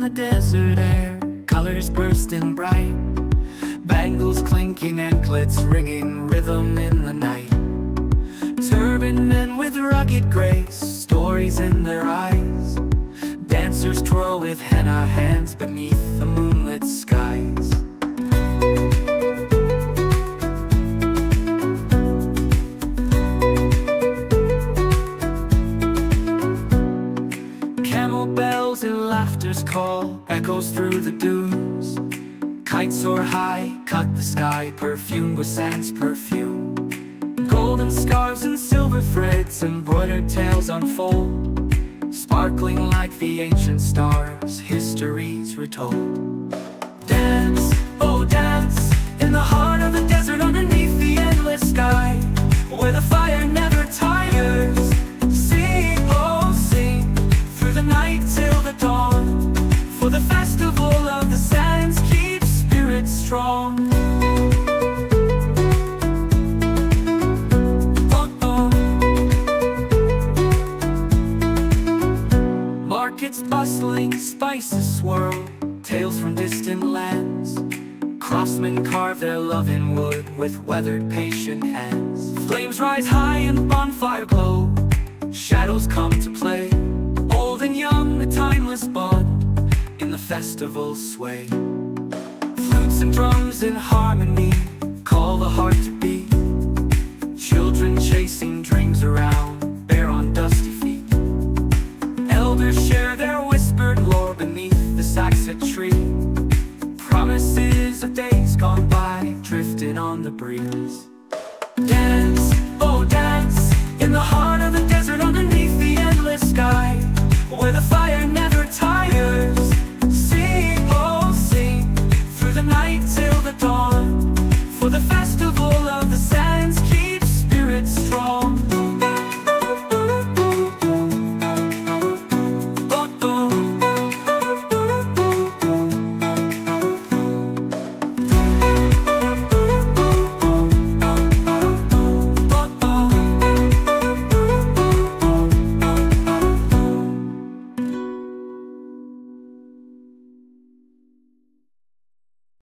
the desert air. Colors bursting bright. Bangles clinking, anklets ringing Rhythm in the night. Turban men with rugged grace Stories in their eyes. Dancers twirl with henna hands Beneath the moonlit skies laughter's call Echoes through the dunes. Kites soar high, cut the sky Perfume with sand's perfume. Golden scarves and silver threads Embroidered tales unfold Sparkling like the ancient stars Histories retold. Dance, oh dance In the heart of the desert Underneath the endless sky Where the fire never tires. Sing, oh sing Through the night festival of the sands Keeps spirits strong. Oh. Markets bustling, spices swirl Tales from distant lands. Craftsmen carve their love in wood With weathered patient hands. Flames rise high and bonfire glow. Shadows come to play festival sway. Flutes and drums in harmony Call the heart to beat Children chasing dreams around Bare on dusty feet. Elders share their whispered lore beneath the saxet tree. Promises of days gone by Drifting on the breeze night till the dawn.